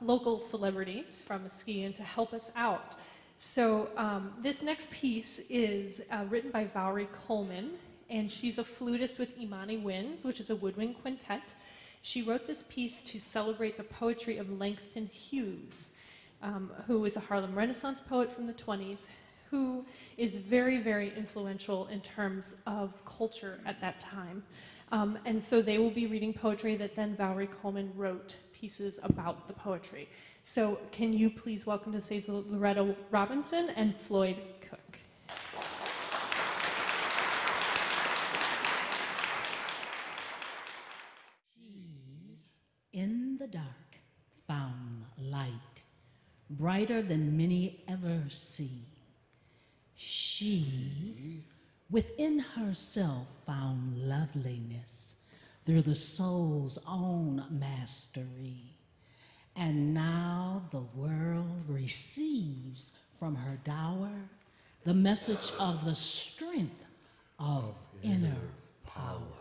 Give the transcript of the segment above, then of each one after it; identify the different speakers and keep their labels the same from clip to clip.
Speaker 1: local celebrities from Muskegon to help us out. So um, this next piece is uh, written by Valerie Coleman, and she's a flutist with Imani Winds, which is a woodwind quintet. She wrote this piece to celebrate the poetry of Langston Hughes, um, who is a Harlem Renaissance poet from the 20s, who is very, very influential in terms of culture at that time. Um, and so they will be reading poetry that then Valerie Coleman wrote pieces about the poetry. So can you please welcome to stage Loretta Robinson and Floyd Cook.
Speaker 2: She, in the dark found light, brighter than many ever see. She within herself found loveliness through the soul's own mastery. And now the world receives from her dower the message of the strength of, of inner power.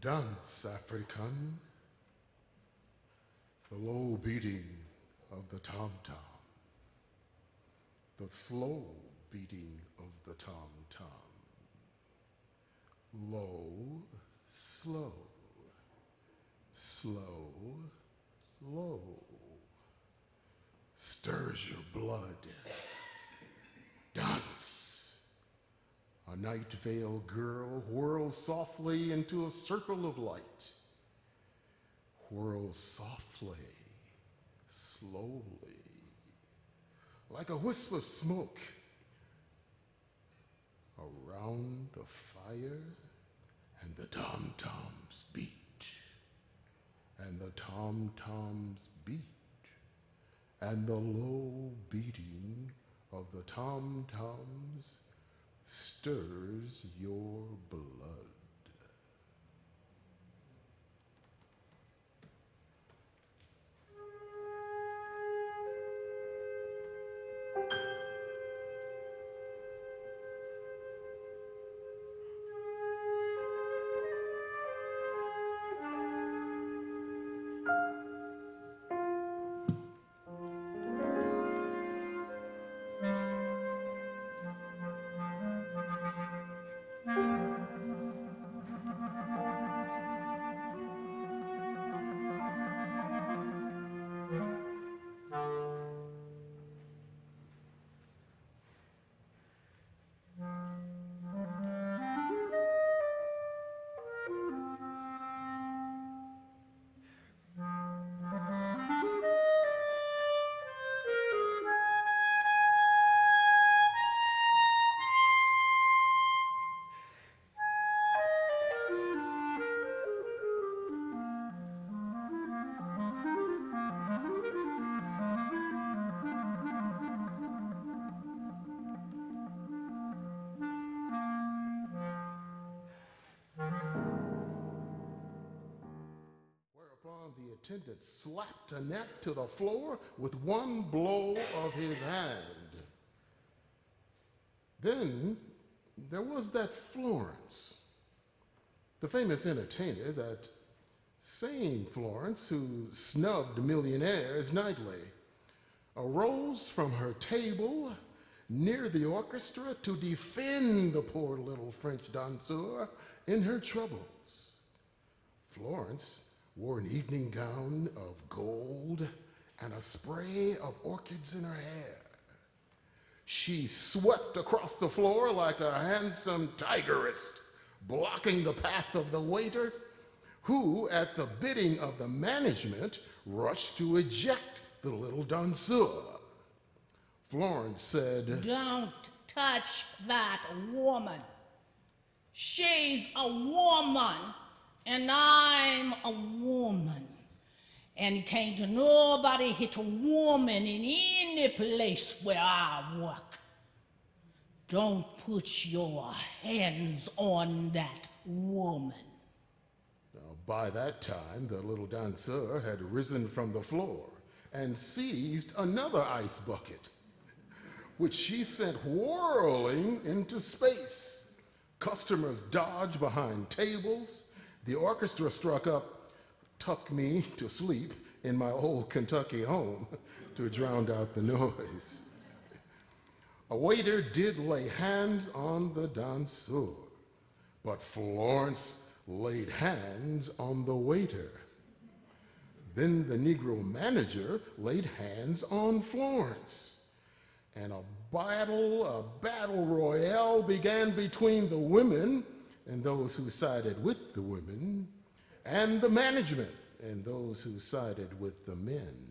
Speaker 3: Dance, African, the low beating of the tom-tom, the slow beating of the tom-tom, low, slow, slow, low, stirs your blood, dance. A night veiled girl whirls softly into a circle of light. Whirls softly, slowly, like a wisp of smoke around the fire, and the tom toms beat, and the tom toms beat, and the low beating of the tom toms stirs your blood. Attendant slapped Annette to the floor with one blow of his hand. Then there was that Florence, the famous entertainer, that same Florence who snubbed millionaires nightly, arose from her table near the orchestra to defend the poor little French danseur in her troubles. Florence wore an evening gown of gold and a spray of orchids in her hair. She swept across the floor like a handsome tigeress, blocking the path of the waiter, who, at the bidding of the management, rushed to eject the little danseur. Florence said,
Speaker 2: Don't touch that woman. She's a woman, and I'm a woman. And can't nobody hit a woman in any place where I work. Don't put your hands on that woman.
Speaker 3: Now, by that time, the little danseur had risen from the floor and seized another ice bucket, which she sent whirling into space. Customers dodged behind tables. The orchestra struck up Tuck Me to Sleep in my old Kentucky home to drown out the noise. A waiter did lay hands on the danseur, but Florence laid hands on the waiter. Then the Negro manager laid hands on Florence. And a battle, a battle royale began between the women and those who sided with the women, and the management and those who sided with the men.